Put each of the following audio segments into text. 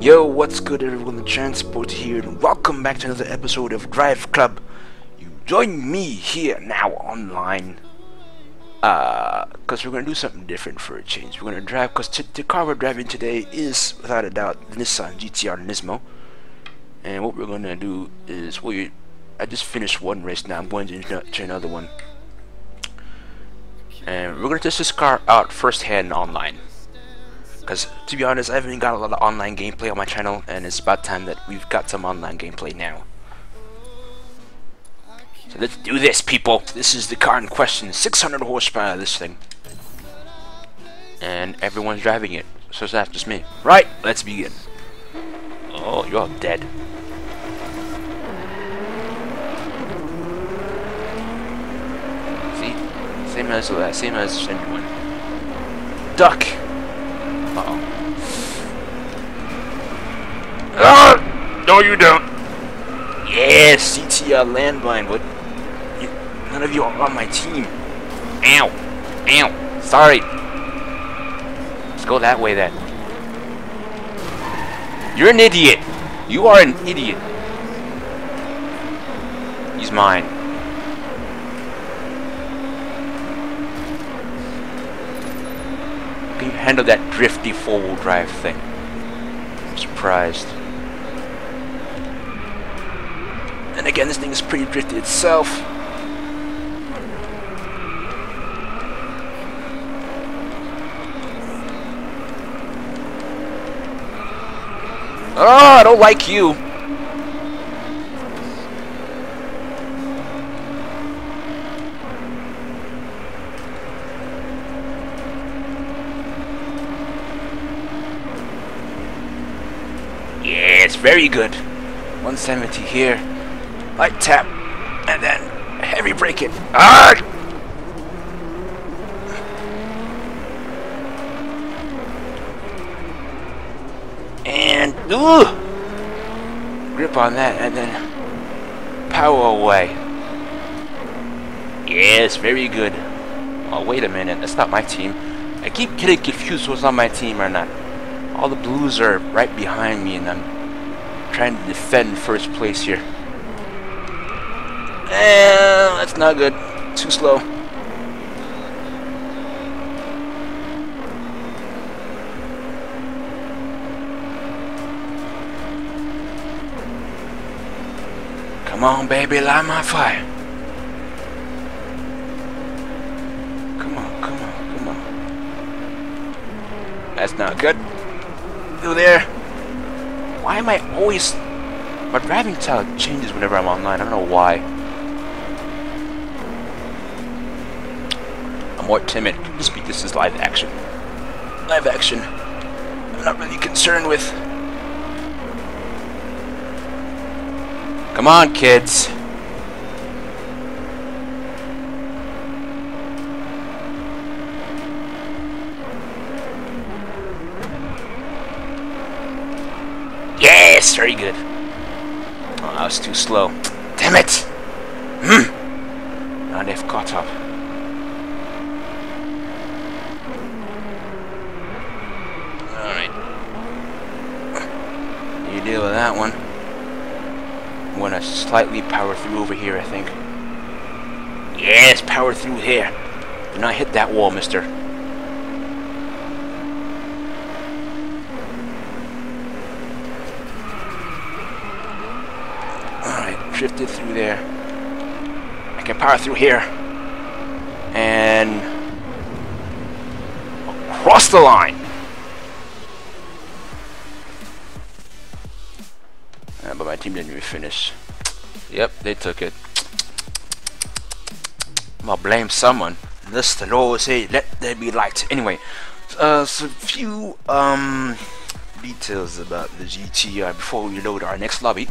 Yo, what's good everyone, the Transport here, and welcome back to another episode of Driveclub. You join me here now online, uh, cause we're gonna do something different for a change. We're gonna drive, cause the car we're driving today is, without a doubt, the Nissan GTR Nismo. And what we're gonna do is, we, I just finished one race now, I'm going to, to another one. And we're gonna test this car out firsthand online. Because, to be honest, I haven't got a lot of online gameplay on my channel, and it's about time that we've got some online gameplay now. So let's do this, people! This is the car in question, 600 horsepower, this thing. And everyone's driving it, so it's not just me. Right, let's begin. Oh, you're all dead. See? Same as that, same as anyone. Duck! Uh oh. Ah! No, you don't. Yes, CTR landmine, but you, none of you are on my team. Ow. Ow. Sorry. Let's go that way then. You're an idiot. You are an idiot. He's mine. Can handle that drifty four-wheel drive thing? I'm surprised. And again, this thing is pretty drifty itself. Oh, I don't like you. Yes, very good. 170 here. Light tap. And then heavy brake it. Ah! And ooh, grip on that and then power away. Yes, very good. Oh, wait a minute. That's not my team. I keep getting confused what's on my team or not. All the blues are right behind me and I'm trying to defend first place here. And that's not good. Too slow. Come on, baby, light my fire. Come on, come on, come on. That's not good. Through there. Why am I always... My driving style changes whenever I'm online. I don't know why. I'm more timid. Beat this is live action. Live action. I'm not really concerned with... Come on, kids. Yes, very good. Oh, I was too slow. Damn it! Hmm. Now they've caught up. Alright. You deal with that one. I'm gonna slightly power through over here, I think. Yes, power through here. Do not hit that wall, mister. Alright, drifted through there. I can power through here. And... Across the line! Uh, but my team didn't even finish. Yep, they took it. I'm gonna blame someone. This the Lord say, let there be light. Anyway, uh, so a few um details about the GTR before we load our next lobby.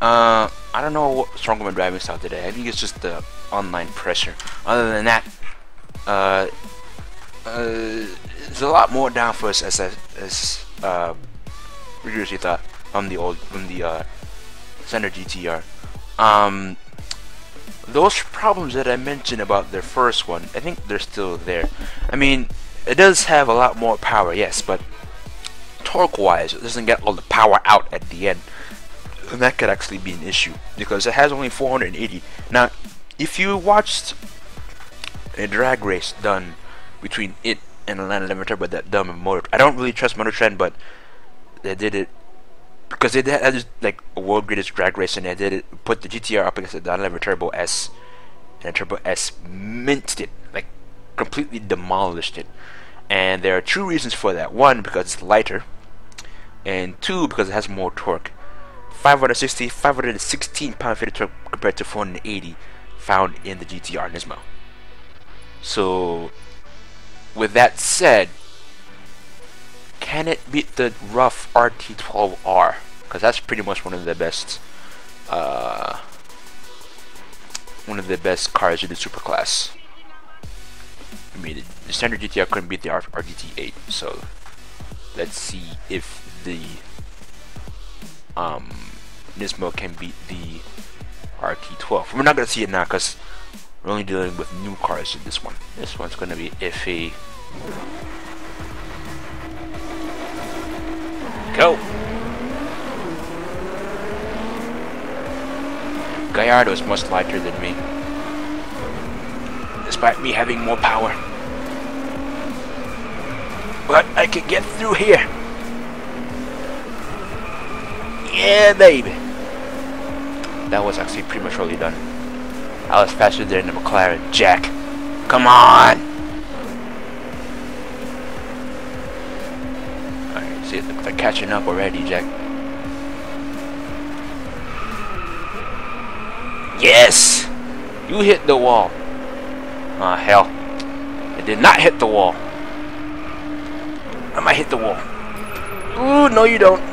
Uh, I don't know what's wrong with my driving style today. I think it's just the online pressure. Other than that, uh, uh, it's a lot more down for us as as uh, we usually thought from the old from the uh, Center GTR. Um, those problems that I mentioned about their first one, I think they're still there. I mean, it does have a lot more power, yes, but torque wise it doesn't get all the power out at the end and that could actually be an issue because it has only 480 now if you watched a drag race done between it and Atlanta Limiter but that dumb motor I don't really trust Motor Trend but they did it because they had like a world greatest drag race and they did it put the GTR up against the Atlanta Turbo S and the Turbo S minced it like completely demolished it. And there are two reasons for that. One because it's lighter and two because it has more torque 560 516 pound feet torque compared to 480 found in the GTR Nismo. So with that said can it beat the Ruf RT12R because that's pretty much one of the best uh, one of the best cars in the superclass I mean the standard GTR couldn't beat the RGT8 so let's see if the um, Nismo can beat the RT12 we're not gonna see it now because we're only dealing with new cars in this one. This one's gonna be iffy. Go. Gallardo is much lighter than me. Despite me having more power. But I can get through here. Yeah, baby. That was actually prematurely done. I was faster than the McLaren. Jack, come on! Alright, see, they're catching up already, Jack. Yes! You hit the wall. Ah, hell. It did not hit the wall. I might hit the wall. Ooh, no you don't.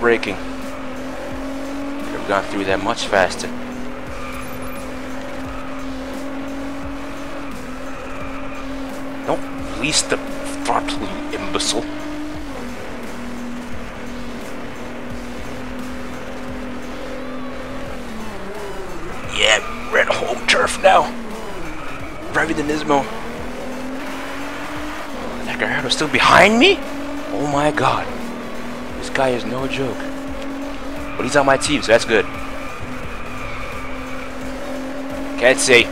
Braking. Could have gone through that much faster. Don't release the throttle, you imbecile. Yeah, we're at home turf now. Driving the Nismo. That Gallardo's still behind me? Oh my god. Guy is no joke. But he's on my team, so that's good. Can't say.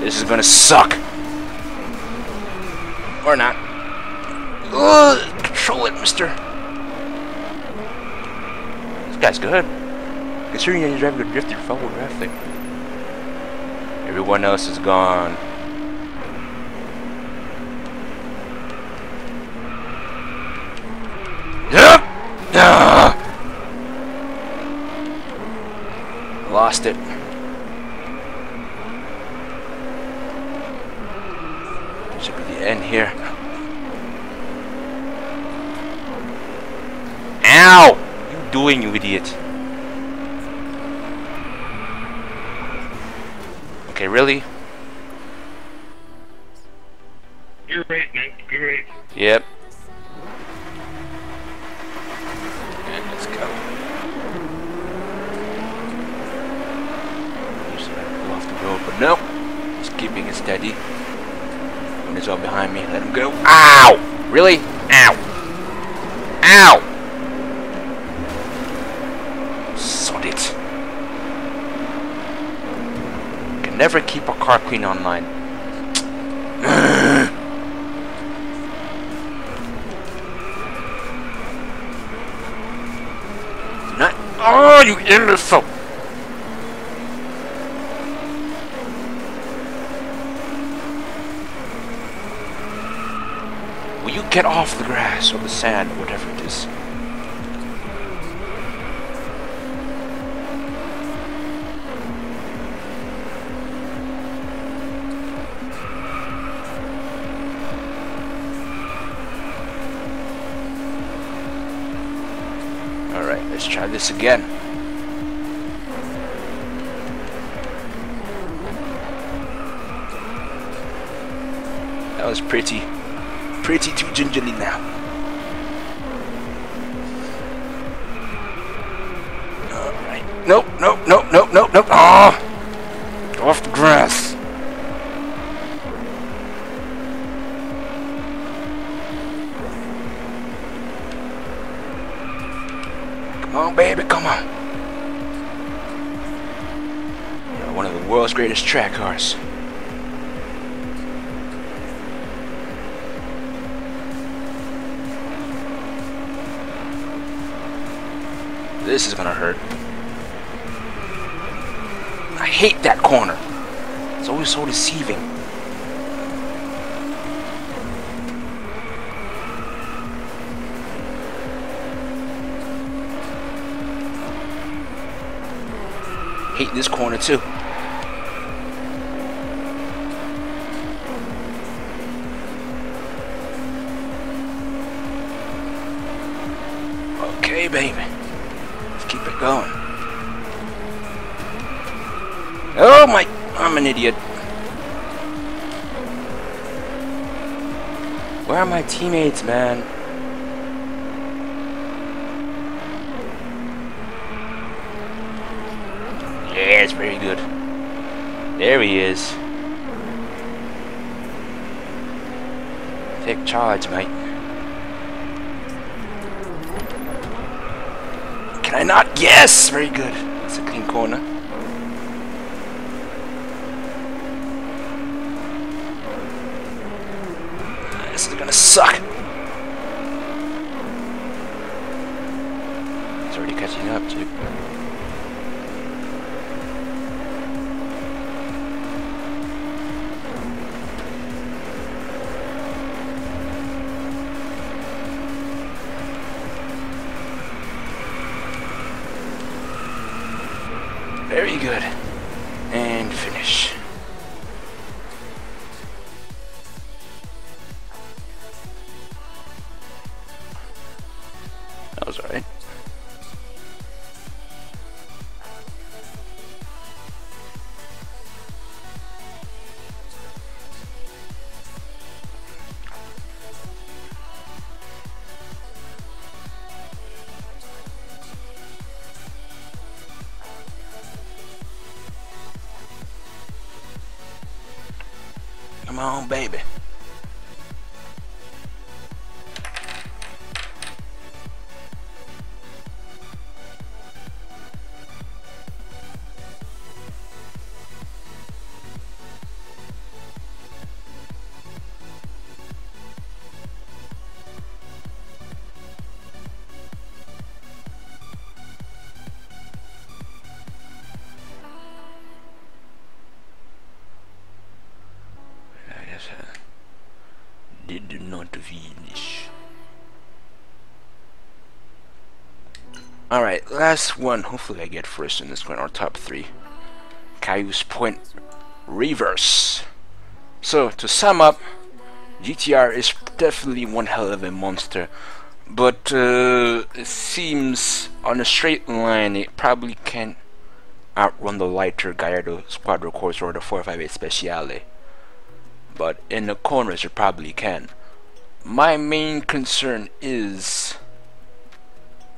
This is gonna suck. Or not. Ugh, control it, mister. This guy's good. Considering he's driving a drifter forward drafting. Everyone else is gone. Yep. Ah. Lost it. Should be the end here. Ow! You doing, you idiot? Okay, really? You're right, man. You're right. Yep. And let's go. Usually I pull off the road, but no. He's steady. He's all behind me. Let him go. Ow! Really? Ow! Ow! Sod it. Can never keep a car clean online. Not. Oh, you imbecile! Get off the grass or the sand or whatever it is. Alright, let's try this again. That was pretty, pretty too gingerly now. Alright. Nope, nope, nope, nope, nope, nope. Ah! Off the grass. Come on, baby, come on. You're one of the world's greatest track cars. This is gonna hurt. I hate that corner. It's always so deceiving. Hate this corner too. Okay, baby. Going. Oh my, I'm an idiot. Where are my teammates, man? Yeah, it's very good. There he is. Take charge, mate. Can I not? Yes! Very good. That's a clean corner. Ah, this is gonna suck. It's already catching up, too. Very good. Baby. Finish. Alright, last one. Hopefully I get first in this one, or top three. Cayuse Point Reverse. So, to sum up, GTR is definitely one hell of a monster. But uh, it seems on a straight line it probably can't outrun the lighter Gallardo Squadro Corsa or the 458 Speciale but in the corners it probably can. My main concern is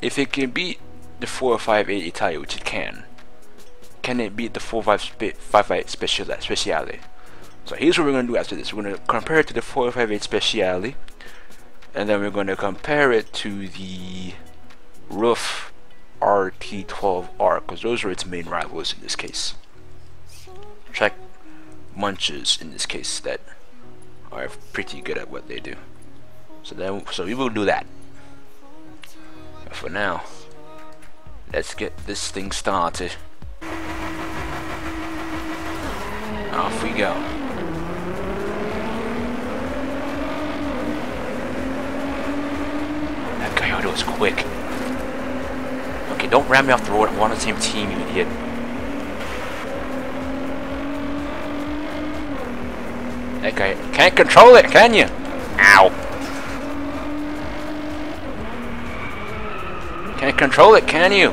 if it can beat the 458 Italia, which it can, can it beat the 458 Speciale? Speciale? So here's what we're going to do after this. We're going to compare it to the 458 Speciale, and then we're going to compare it to the Ruf RT12R, because those are its main rivals in this case. Check munches in this case that are pretty good at what they do. So then, so we will do that. But for now, let's get this thing started. Off we go. That coyote was quick. Okay, don't ram me off the road. I'm on the same team, you idiot. Guy can't control it, can you? Ow. Can't control it, can you?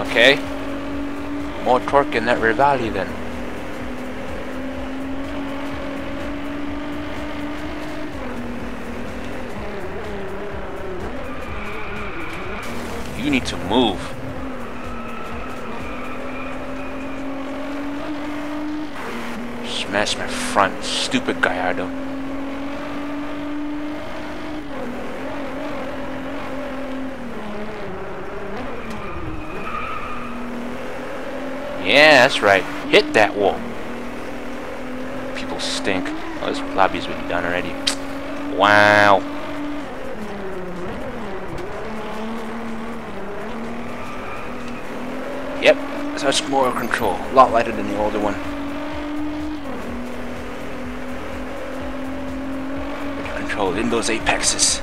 Okay. More torque in that rear then. You need to move. Smash my front, stupid Gallardo. Yeah, that's right. Hit that wall. People stink. Oh, this lobby's been done already. Wow. Yep, much more control. A lot lighter than the older one. Control in those apexes.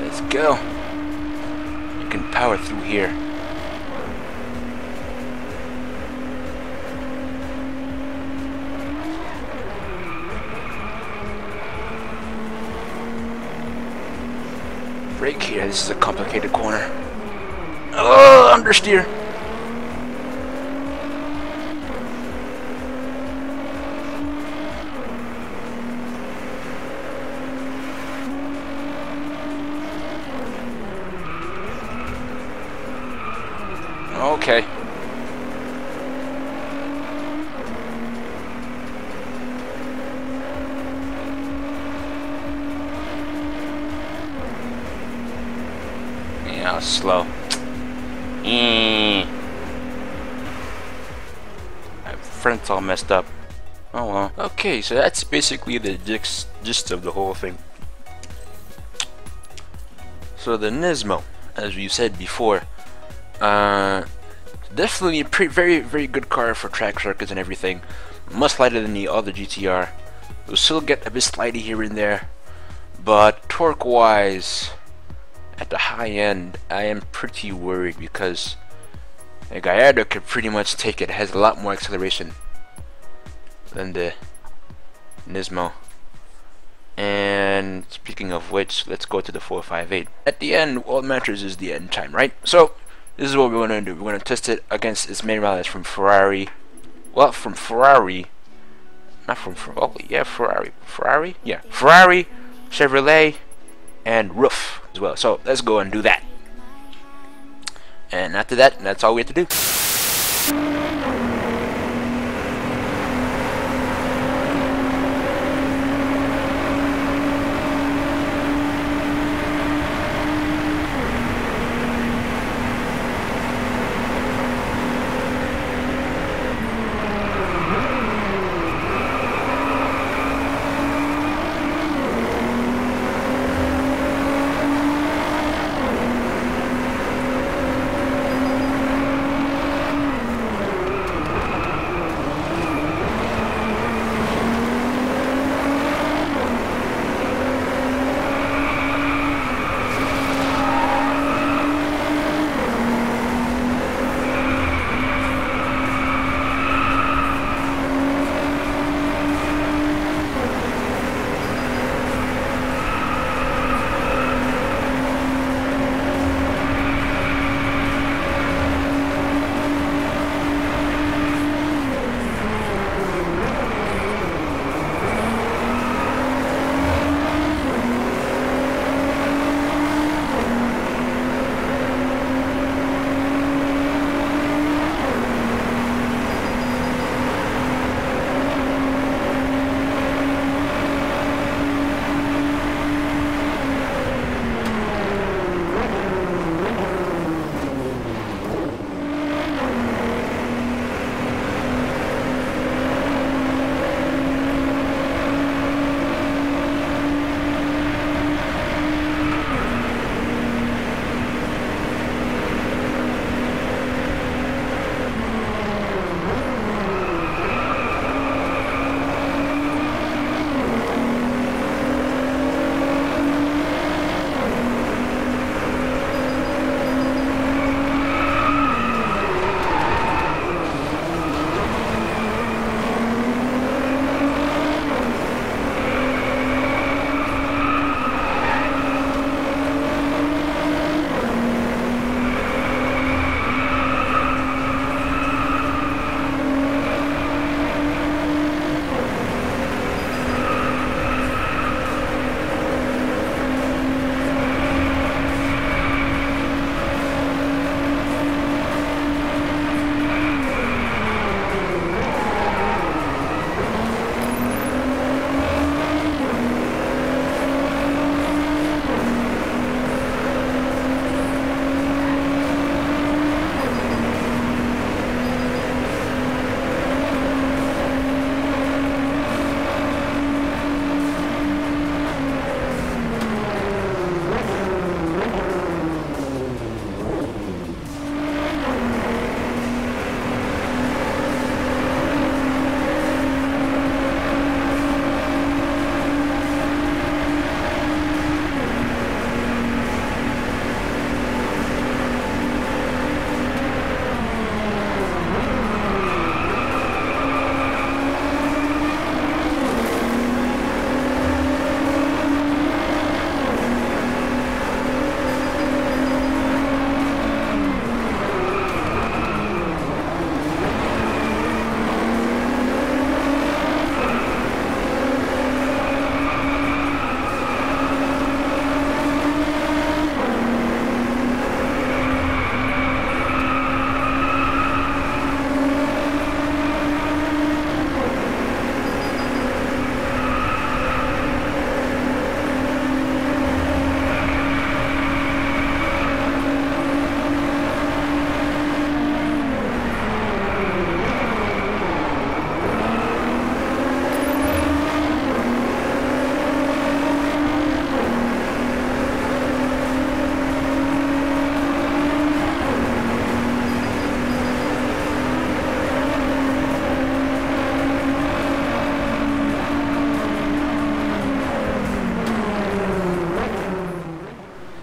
Let's go. You can power through here. Brake. This is a complicated corner. Oh, understeer. Front's all messed up. Oh well. Okay, so that's basically the gist, of the whole thing. So the Nismo, as we said before, uh, definitely a pretty, very, very good car for track circuits and everything. Much lighter than the other GTR. You'll still get a bit slidey here and there, but torque-wise, at the high end, I am pretty worried because the Gallardo could pretty much take it. it. Has a lot more acceleration than the Nismo. And speaking of which, let's go to the 458. At the end, all matters is the end time, right? So this is what we're going to do. We're going to test it against its main rivals from Ferrari. Well, from Ferrari. Not from Ferrari. Oh, yeah, Ferrari. Ferrari? Yeah. Ferrari, Chevrolet, and Ruf as well. So let's go and do that. And after that, that's all we have to do.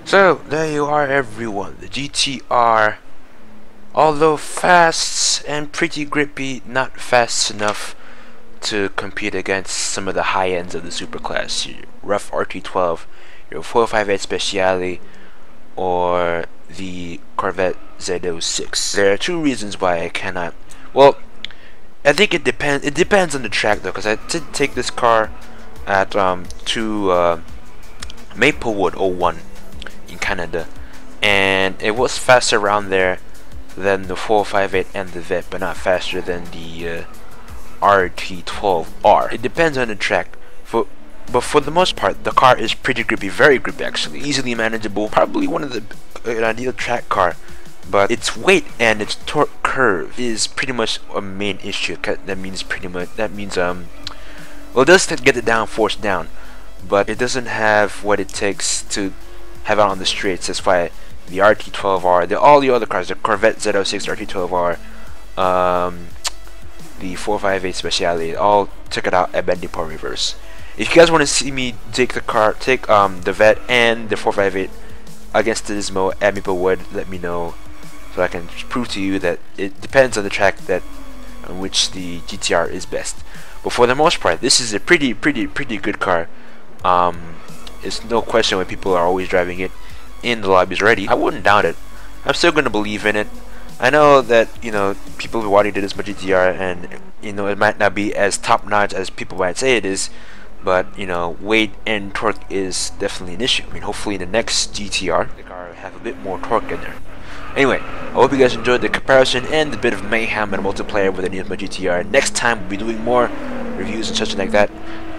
So, there you are everyone, the GTR, although fast and pretty grippy, not fast enough to compete against some of the high ends of the superclass, your Ruf RT12, your 458 Speciale, or the Corvette Z06. There are two reasons why I cannot, well, I think it depends, it depends on the track though, because I did take this car at, um, to, uh, Maplewood 01 in Canada, and it was faster around there than the 458 and the Vet, but not faster than the uh, RT12R. It depends on the track. For but for the most part, the car is pretty grippy, very grippy actually, easily manageable. Probably one of the an ideal track car. But its weight and its torque curve is pretty much a main issue. That means pretty much that means um, well, it does get the downforce down, but it doesn't have what it takes to have it on the streets. That's why the RT12R, the, all the other cars, the Corvette Z06 RT12R, um, the 458 Speciale, all took it out at Bandipur Reverse. If you guys want to see me take the car, take um, the Vet and the 458 against the Nismo at Maplewood, let me know so I can prove to you that it depends on the track that on which the GTR is best. But for the most part, this is a pretty, pretty, pretty good car. Um, it's no question when people are always driving it in the lobbies already. I wouldn't doubt it. I'm still going to believe in it. I know that, you know, people wanting to do this much GTR and, you know, it might not be as top-notch as people might say it is, but, you know, weight and torque is definitely an issue. I mean, hopefully in the next GTR, the car will have a bit more torque in there. Anyway, I hope you guys enjoyed the comparison and the bit of mayhem and multiplayer with the Nismo GTR. Next time, we'll be doing more reviews and such like that